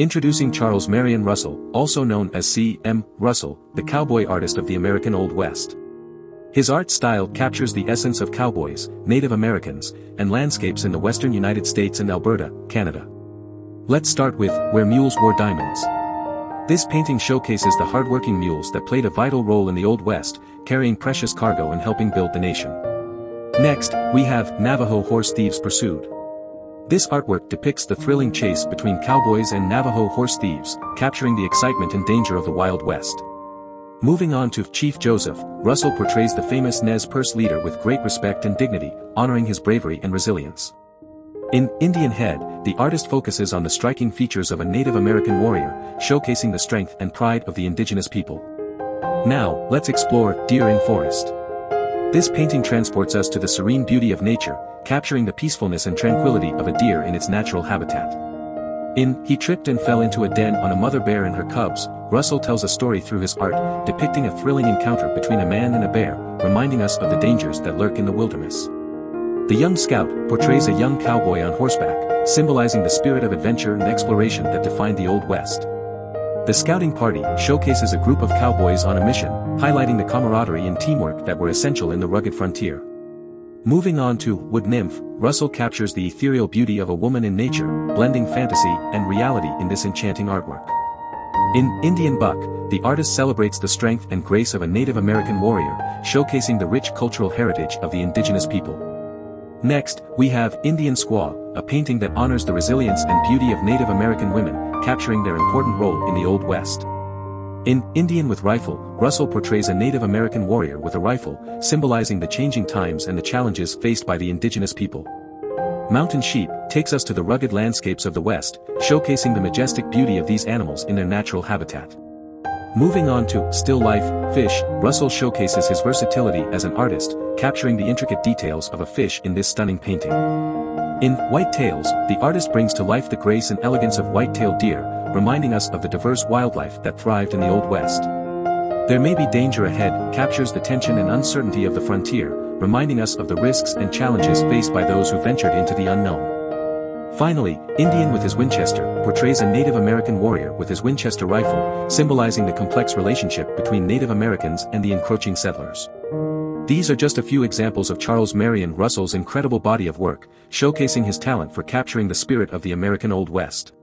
Introducing Charles Marion Russell, also known as C. M. Russell, the cowboy artist of the American Old West. His art style captures the essence of cowboys, Native Americans, and landscapes in the western United States and Alberta, Canada. Let's start with Where Mules Wore Diamonds. This painting showcases the hardworking mules that played a vital role in the Old West, carrying precious cargo and helping build the nation. Next, we have Navajo Horse Thieves Pursued. This artwork depicts the thrilling chase between cowboys and Navajo horse thieves, capturing the excitement and danger of the Wild West. Moving on to Chief Joseph, Russell portrays the famous Nez Perce leader with great respect and dignity, honoring his bravery and resilience. In Indian Head, the artist focuses on the striking features of a Native American warrior, showcasing the strength and pride of the indigenous people. Now, let's explore Deer in Forest. This painting transports us to the serene beauty of nature, capturing the peacefulness and tranquility of a deer in its natural habitat. In He Tripped and Fell into a Den on a Mother Bear and Her Cubs, Russell tells a story through his art, depicting a thrilling encounter between a man and a bear, reminding us of the dangers that lurk in the wilderness. The Young Scout portrays a young cowboy on horseback, symbolizing the spirit of adventure and exploration that defined the Old West. The scouting party showcases a group of cowboys on a mission, highlighting the camaraderie and teamwork that were essential in the rugged frontier. Moving on to Wood Nymph, Russell captures the ethereal beauty of a woman in nature, blending fantasy and reality in this enchanting artwork. In Indian Buck, the artist celebrates the strength and grace of a Native American warrior, showcasing the rich cultural heritage of the indigenous people. Next, we have Indian Squaw, a painting that honors the resilience and beauty of Native American women, capturing their important role in the Old West. In Indian with Rifle, Russell portrays a Native American warrior with a rifle, symbolizing the changing times and the challenges faced by the indigenous people. Mountain Sheep takes us to the rugged landscapes of the West, showcasing the majestic beauty of these animals in their natural habitat. Moving on to Still Life, Fish, Russell showcases his versatility as an artist, capturing the intricate details of a fish in this stunning painting. In White Tails, the artist brings to life the grace and elegance of white-tailed deer, reminding us of the diverse wildlife that thrived in the Old West. There May Be Danger Ahead captures the tension and uncertainty of the frontier, reminding us of the risks and challenges faced by those who ventured into the unknown. Finally, Indian with his Winchester portrays a Native American warrior with his Winchester rifle, symbolizing the complex relationship between Native Americans and the encroaching settlers. These are just a few examples of Charles Marion Russell's incredible body of work, showcasing his talent for capturing the spirit of the American Old West.